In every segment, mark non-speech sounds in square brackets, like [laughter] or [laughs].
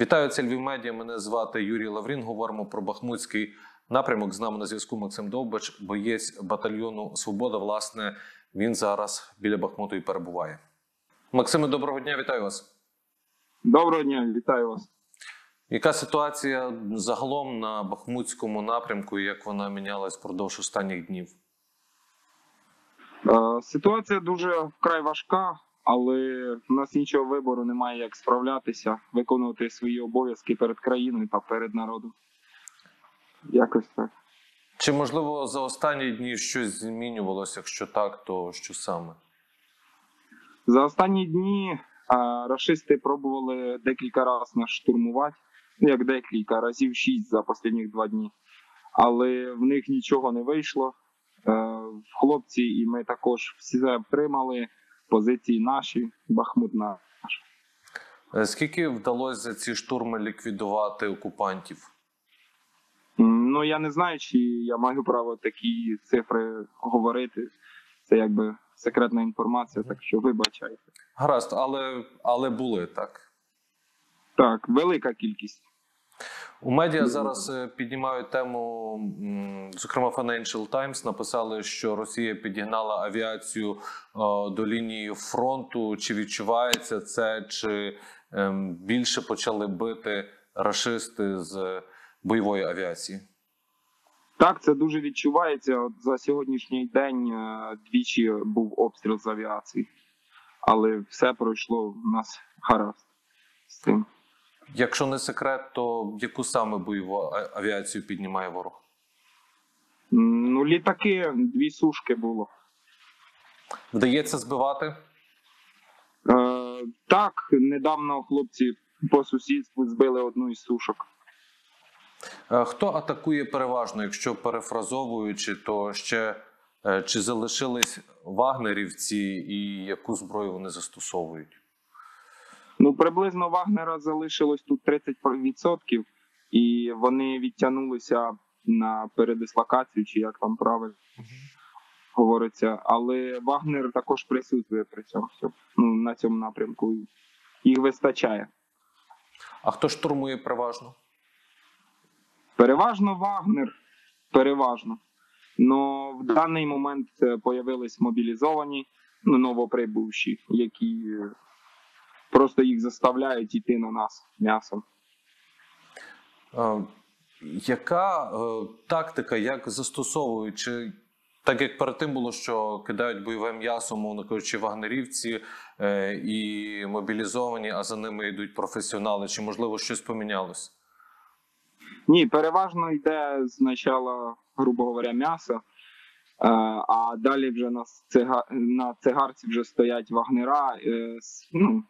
Вітаю це Львів Медіа. Мене звати Юрій Лаврін. Говоримо про Бахмутський напрямок. З нами на зв'язку Максим Довбич, боєць батальйону Свобода. Власне, він зараз біля Бахмуту і перебуває. Максиме, доброго дня, вітаю вас. Доброго дня, вітаю вас. Яка ситуація загалом на Бахмутському напрямку, і як вона мінялась впродовж останніх днів? Е, Ситуація дуже вкрай важка, але в нас іншого вибору немає, як справлятися, виконувати свої обов'язки перед країною та перед народом. Якось так. Чи можливо за останні дні щось змінювалося? Якщо так, то що саме? За останні дні рашисти пробували декілька разів нас штурмувати, ну як декілька разів шість за останні два дні. Але в них нічого не вийшло. Е, Хлопці і ми також всі втримали позиції наші, Бахмут наш. Е, Скільки вдалося за ці штурми ліквідувати окупантів? Ну я не знаю, чи я маю право такі цифри говорити. Це якби секретна інформація, так що вибачайте. Гаразд, але, але були так. Так, велика кількість. У медіа зараз е, піднімають тему. Зокрема, Financial Times написали, що Росія підігнала авіацію е, до лінії фронту. Чи відчувається це, чи ем, більше почали бити рашисти з бойової авіації? Так, це дуже відчувається. От за сьогоднішній день е, двічі був обстріл з авіації, але все пройшло в нас гаразд з цим. Якщо не секрет, то яку саме бойову авіацію піднімає ворог? Ну, літаки, дві сушки було. Вдається збивати? Е, так, недавно хлопці по сусідству збили одну із сушок. Е, Хто атакує переважно, якщо перефразовуючи, то ще е, чи залишились вагнерівці і яку зброю вони застосовують? Приблизно Вагнера залишилось тут 30%, і вони відтягнулися на передислокацію, чи як там правильно говориться. Але Вагнер також присутствує при цьому ну, на цьому напрямку. Їх вистачає. А хто штурмує переважно? Переважно Вагнер, переважно. Но в даний момент е, появились мобілізовані, ну, новоприбувші, які е, просто їх заставляють йти на нас м'ясом. Яка е, тактика, як застосовують? Чи так як перед тим було, що кидають бойове м'ясо, мовно кажучи, вагнерівці е, і мобілізовані, а за ними йдуть професіонали? Чи можливо щось помінялось? Ні, переважно йде спочатку, грубо говоря, м'ясо, е, а далі вже на, цига... на цигарці вже стоять вагнера, е, ну,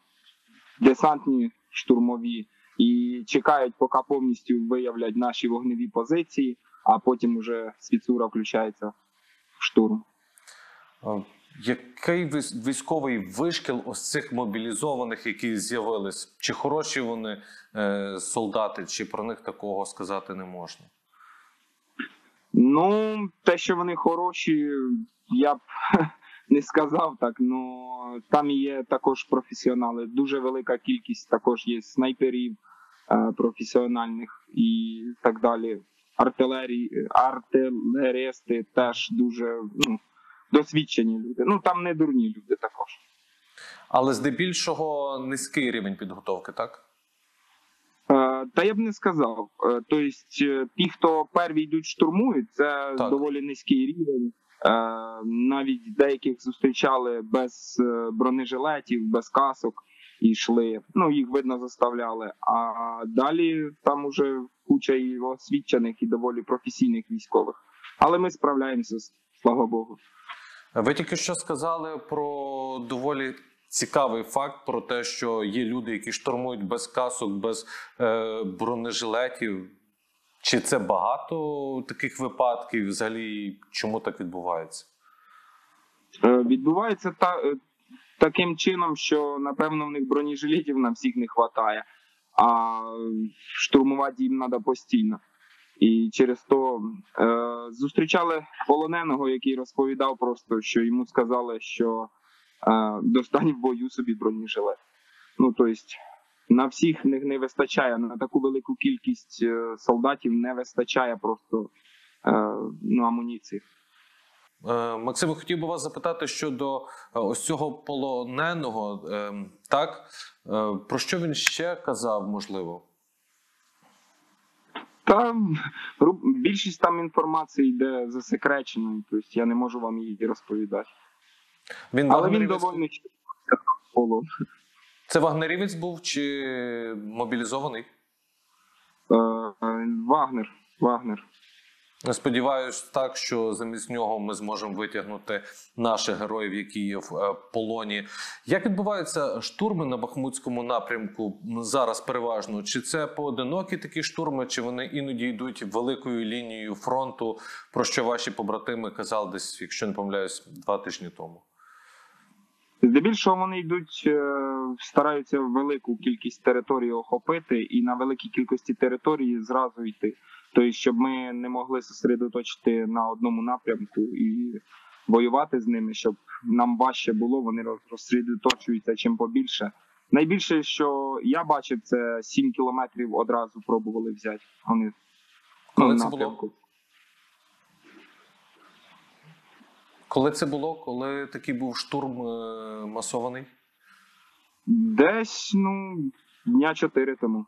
десантні штурмові, і чекають, поки повністю виявлять наші вогневі позиції, а потім вже спецура включається в штурм. Який військовий вишкіл ось цих мобілізованих, які з'явились? Чи хороші вони е, солдати, чи про них такого сказати не можна? Ну, те, що вони хороші, я б [laughs] не сказав так. Ну там є також професіонали. Дуже велика кількість також є снайперів е, професіональних і так далі. Артилерії, артилеристи теж дуже ну, досвідчені люди. Ну там не дурні люди також. Але здебільшого низький рівень підготовки, так? Е, Та я б не сказав. Тобто, ті, хто перві йдуть штурмують, це Так. доволі низький рівень. Е, Навіть деяких зустрічали без е, бронежилетів, без касок і йшли. Ну, їх видно заставляли. А далі там уже куча і освічених і доволі професійних військових. Але ми справляємося, слава Богу. Ви тільки що сказали про доволі цікавий факт про те, що є люди, які штурмують без касок, без е, бронежилетів. Чи це багато таких випадків? Взагалі, чому так відбувається? Е, Відбувається та, е, таким чином, що напевно в них бронежилетів на всіх не вистачає, а штурмувати їм треба постійно. І через то е, зустрічали полоненого, який розповідав просто, що йому сказали, що е, достань в бою собі бронежилет. Ну, тобто, на всіх не, не вистачає. На таку велику кількість е, солдатів не вистачає просто е, ну, амуніції. Е, Максиме, хотів би вас запитати щодо ось цього полоненого. Е, Так про що він ще казав, можливо? Та більшість там інформації йде засекреченою, тобто я не можу вам її розповідати. Він Але він доволі полон. Це вагнерівець був чи мобілізований? Е, е, Вагнер. Вагнер. Сподіваюсь, так що замість нього ми зможемо витягнути наших героїв, які є в е, полоні. Як відбуваються штурми на Бахмутському напрямку зараз переважно? Чи це поодинокі такі штурми, чи вони іноді йдуть великою лінією фронту, про що ваші побратими казали десь, якщо не помиляюсь, два тижні тому? Здебільшого вони йдуть, е, стараються велику кількість території охопити і на великій кількості території зразу йти. Тобто, щоб ми не могли зосередоточити на одному напрямку і воювати з ними, щоб нам важче було, вони роз- розсередоточуються чим побільше. Найбільше, що я бачив, це 7 кілометрів одразу пробували взяти. Вони Коли ну, це напрямку. Коли це було? Коли такий був штурм е, масований? Десь ну дня 4 тому.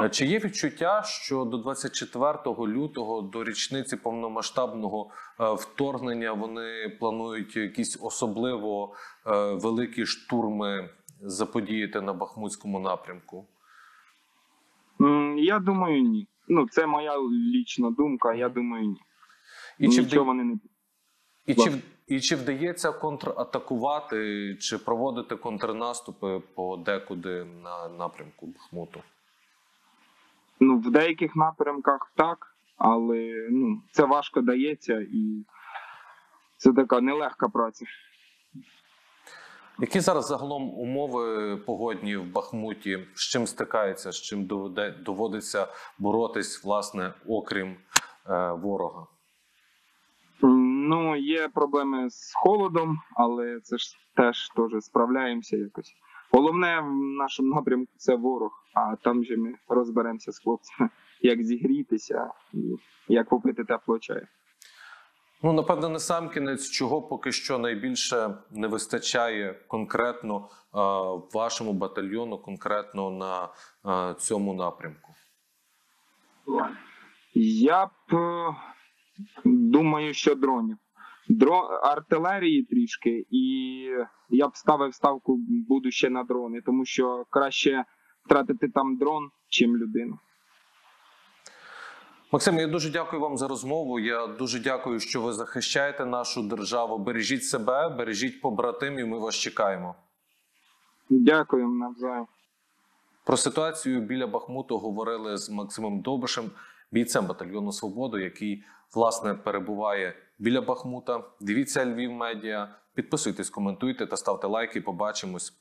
Е, Чи є відчуття, що до 24 лютого, до річниці повномасштабного е, вторгнення, вони планують якісь особливо великі штурми заподіяти на Бахмутському напрямку? Я думаю, ні. Ну, це моя лічна думка. Я думаю, ні. І чи, Нічого вда... вони не і, чи... і чи вдається контратакувати, чи проводити контрнаступи по декуди на напрямку Бахмуту? ну в деяких напрямках так, але ну це важко дається і це така нелегка праця. Які зараз загалом умови погодні в Бахмуті? З чим стикається, з чим доводиться боротись, власне, окрім е, ворога? Ну, є проблеми з холодом, але це ж теж теж справляємося якось. Головне в нашому напрямку це ворог, а там же ми розберемося з хлопцями, як зігрітися і як попити теплого чаю. Ну, напевно, не сам кінець, чого поки що найбільше не вистачає конкретно е, вашому батальйону, конкретно на е, цьому напрямку. Я б е, думаю, що дронів. Дро... Артилерії трішки, і я б ставив ставку буду ще на дрони, тому що краще втратити там дрон, чим людину. Максим, я дуже дякую вам за розмову. Я дуже дякую, що ви захищаєте нашу державу. Бережіть себе, бережіть побратимів. Ми вас чекаємо. Дякую навзаєм. Про ситуацію біля Бахмуту говорили з Максимом Довбишем, бійцем батальйону Свободу, який власне перебуває біля Бахмута. Дивіться Львів медіа, підписуйтесь, коментуйте та ставте лайки. Побачимось.